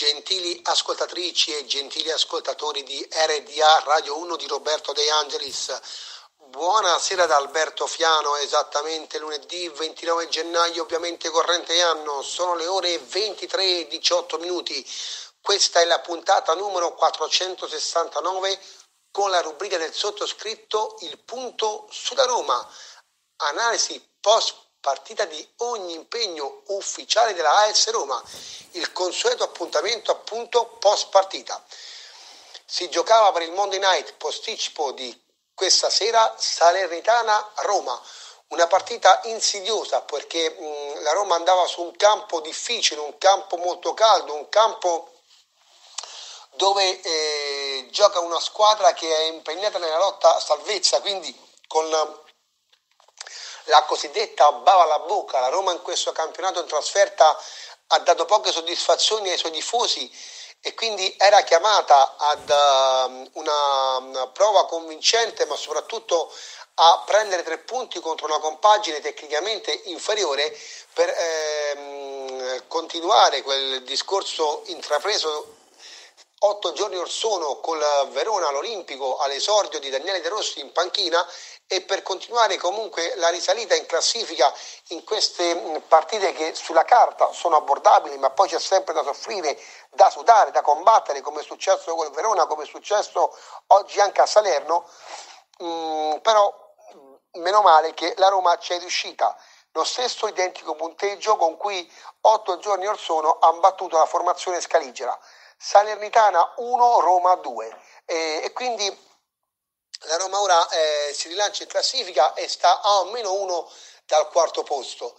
Gentili ascoltatrici e gentili ascoltatori di RDA Radio 1 di Roberto De Angelis, buonasera da Alberto Fiano, esattamente lunedì 29 gennaio, ovviamente corrente anno, sono le ore 23 e 18 minuti. Questa è la puntata numero 469 con la rubrica del sottoscritto Il punto sulla Roma, analisi post partita di ogni impegno ufficiale della AS Roma, il consueto appuntamento appunto post partita. Si giocava per il Monday Night posticipo di questa sera Salernitana-Roma, una partita insidiosa perché mh, la Roma andava su un campo difficile, un campo molto caldo, un campo dove eh, gioca una squadra che è impegnata nella lotta a salvezza, quindi con la cosiddetta bava alla bocca. La Roma in questo campionato in trasferta ha dato poche soddisfazioni ai suoi tifosi e quindi era chiamata ad una, una prova convincente, ma soprattutto a prendere tre punti contro una compagine tecnicamente inferiore per ehm, continuare quel discorso intrapreso otto giorni or sono col Verona all'Olimpico all'esordio di Daniele De Rossi in panchina e per continuare comunque la risalita in classifica in queste mm, partite che sulla carta sono abbordabili ma poi c'è sempre da soffrire, da sudare, da combattere come è successo con il Verona, come è successo oggi anche a Salerno, mm, però mm, meno male che la Roma ci è riuscita lo stesso identico punteggio con cui otto giorni or sono hanno battuto la formazione scaligera. Salernitana 1, Roma 2 e, e quindi la Roma ora eh, si rilancia in classifica e sta a meno 1 dal quarto posto.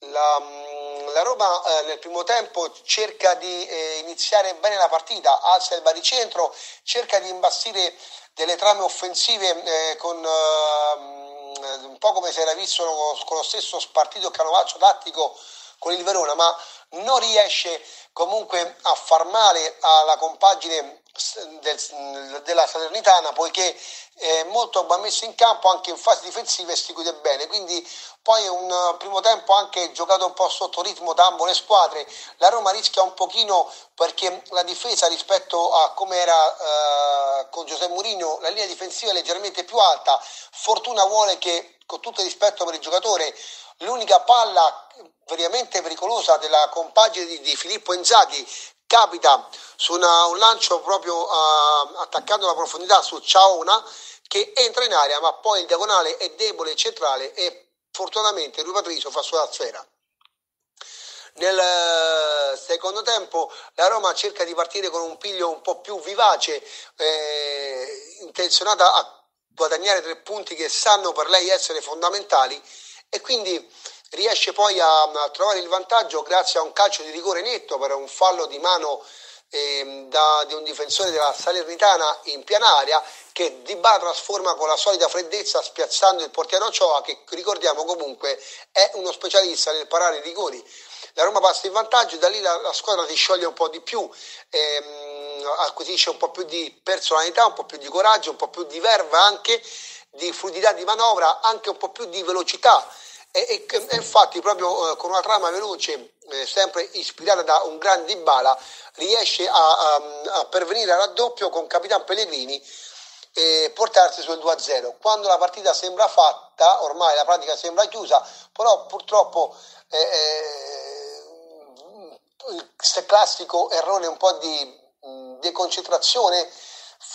La, mm, la Roma eh, nel primo tempo cerca di eh, iniziare bene la partita, alza il baricentro, cerca di imbastire delle trame offensive eh, con eh, un po' come si era visto con lo stesso spartito canovaccio tattico con il Verona, ma non riesce comunque a far male alla compagine del, della Salernitana poiché è molto ben messo in campo anche in fase difensiva e si chiude bene. Quindi poi un primo tempo anche giocato un po' sotto ritmo da ambo le squadre. La Roma rischia un pochino perché la difesa rispetto a come era eh, con Giuseppe Mourinho la linea difensiva è leggermente più alta. Fortuna vuole che con tutto il rispetto per il giocatore l'unica palla veramente pericolosa della compagine di, di Filippo Inzaghi capita su una, un lancio proprio uh, attaccando la profondità su Ciaona che entra in aria ma poi il diagonale è debole e centrale e fortunatamente lui Patrizio fa sulla sfera. Nel eh, secondo tempo la Roma cerca di partire con un piglio un po' più vivace, eh, intenzionata a guadagnare tre punti che sanno per lei essere fondamentali e quindi riesce poi a, a trovare il vantaggio grazie a un calcio di rigore netto per un fallo di mano eh, da, di un difensore della Salernitana in piana aria che Di Bala trasforma con la solita freddezza spiazzando il portiere Ochoa che ricordiamo comunque è uno specialista nel parare i rigori. La Roma passa in vantaggio, da lì la, la squadra si scioglie un po' di più, ehm, acquisisce un po' più di personalità, un po' più di coraggio, un po' più di verva anche, di fluidità di manovra, anche un po' più di velocità e, e, e infatti proprio eh, con una trama veloce, eh, sempre ispirata da un grande Dybala, riesce a, a, a pervenire al raddoppio con Capitan Pellegrini e portarsi sul 2-0. Quando la partita sembra fatta, ormai la pratica sembra chiusa, però purtroppo eh, eh, il classico errore un po' di deconcentrazione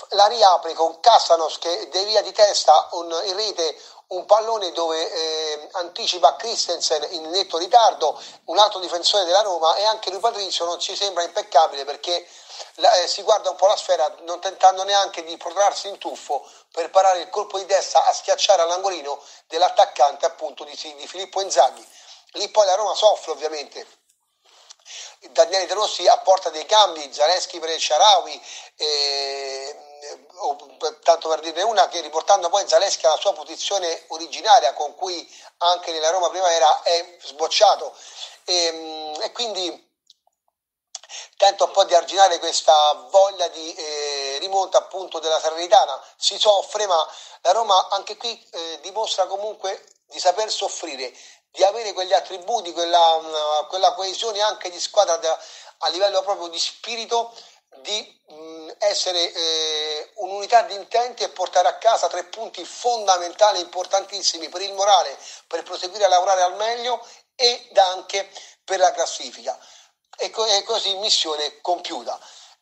la riapre con Casanos che devia di testa un, in rete un pallone dove eh, anticipa Christensen in netto ritardo, un altro difensore della Roma e anche lui Patrizio non ci sembra impeccabile perché la, eh, si guarda un po' la sfera non tentando neanche di protrarsi in tuffo per parare il colpo di testa a schiacciare all'angolino dell'attaccante appunto di, di Filippo Inzaghi. Lì poi la Roma soffre ovviamente. Daniele De Rossi apporta dei cambi, Zaleschi per il Sharawi. Eh, tanto per dirne una, che riportando poi Zaleschi alla sua posizione originaria con cui anche nella Roma Primavera è sbocciato e, ehm, e quindi tenta un po' di arginare questa voglia di eh, rimonta appunto della Salernitana, si soffre ma la Roma anche qui eh, dimostra comunque di saper soffrire, di avere quegli attributi, quella, quella coesione anche di squadra a livello proprio di spirito di mh, essere eh, un'unità di intenti e portare a casa tre punti fondamentali, importantissimi per il morale, per proseguire a lavorare al meglio ed anche per la classifica. E, co- e così missione compiuta.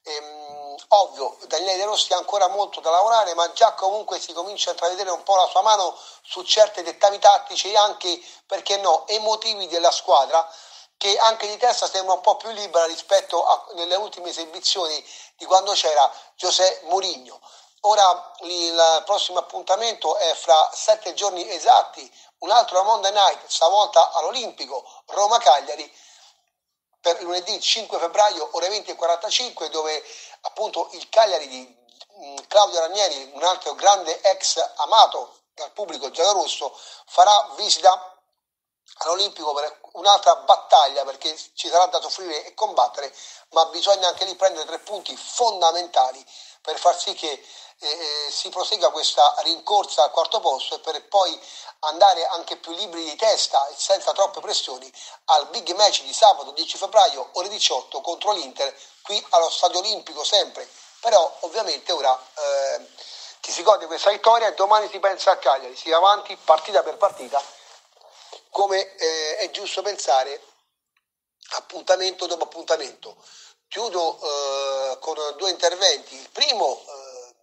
Ehm, ovvio, Daniele De Rossi ha ancora molto da lavorare, ma già comunque si comincia a intravedere un po' la sua mano su certi dettami tattici e anche, perché no, emotivi della squadra che anche di testa sembra un po' più libera rispetto alle ultime esibizioni di quando c'era José Mourinho. Ora il prossimo appuntamento è fra sette giorni esatti, un altro Monday Night, stavolta all'Olimpico, Roma-Cagliari, per lunedì 5 febbraio ore 20.45, dove appunto il Cagliari di mm, Claudio Ranieri, un altro grande ex amato dal pubblico giallorosso, farà visita all'Olimpico per un'altra battaglia perché ci sarà da soffrire e combattere, ma bisogna anche lì prendere tre punti fondamentali per far sì che eh, eh, si prosegua questa rincorsa al quarto posto e per poi andare anche più liberi di testa e senza troppe pressioni al big match di sabato 10 febbraio ore 18 contro l'Inter qui allo Stadio Olimpico sempre però ovviamente ora eh, ti si gode questa vittoria e domani si pensa a Cagliari si va avanti partita per partita come eh, è giusto pensare appuntamento dopo appuntamento. Chiudo eh, con due interventi. Il primo, eh,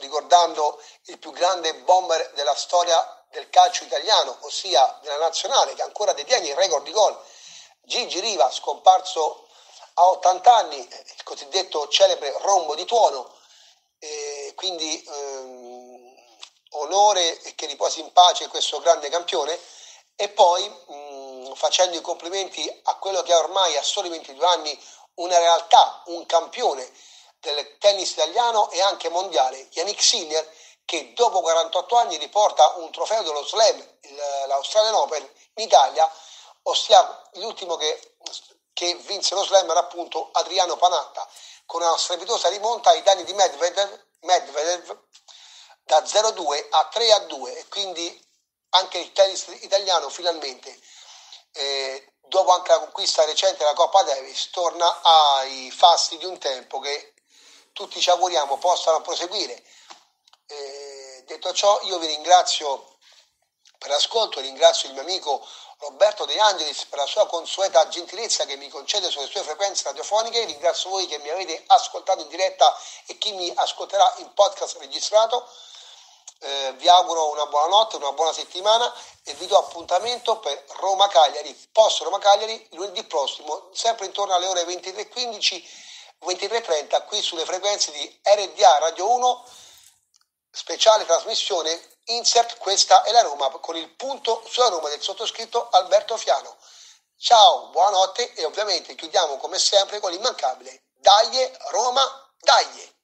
ricordando il più grande bomber della storia del calcio italiano, ossia della nazionale, che ancora detiene il record di gol, Gigi Riva, scomparso a 80 anni, il cosiddetto celebre rombo di tuono, quindi ehm, onore e che riposi in pace questo grande campione. E poi mh, mm, facendo i complimenti a quello che è ormai a soli 22 anni una realtà, un campione del tennis italiano e anche mondiale, Yannick Sinner, che dopo 48 anni riporta un trofeo dello Slam, l'Australian Open, in Italia, ossia l'ultimo che, che vinse lo Slam era appunto Adriano Panatta, con una strepitosa rimonta ai danni di Medvedev, Medvedev da 0-2 a 3-2 e quindi anche il tennis italiano finalmente, eh, dopo anche la conquista recente della Coppa Davis, torna ai fasti di un tempo che tutti ci auguriamo possano proseguire. Eh, detto ciò, io vi ringrazio per l'ascolto, ringrazio il mio amico Roberto De Angelis per la sua consueta gentilezza che mi concede sulle sue frequenze radiofoniche, ringrazio voi che mi avete ascoltato in diretta e chi mi ascolterà in podcast registrato. Eh, vi auguro una buona notte, una buona settimana e vi do appuntamento per Roma Cagliari, post Roma Cagliari lunedì prossimo, sempre intorno alle ore 23.15, 23.30 qui sulle frequenze di RDA Radio 1, speciale trasmissione Insert, questa è la Roma con il punto sulla Roma del sottoscritto Alberto Fiano. Ciao, buonanotte e ovviamente chiudiamo come sempre con l'immancabile Daglie Roma, Daglie!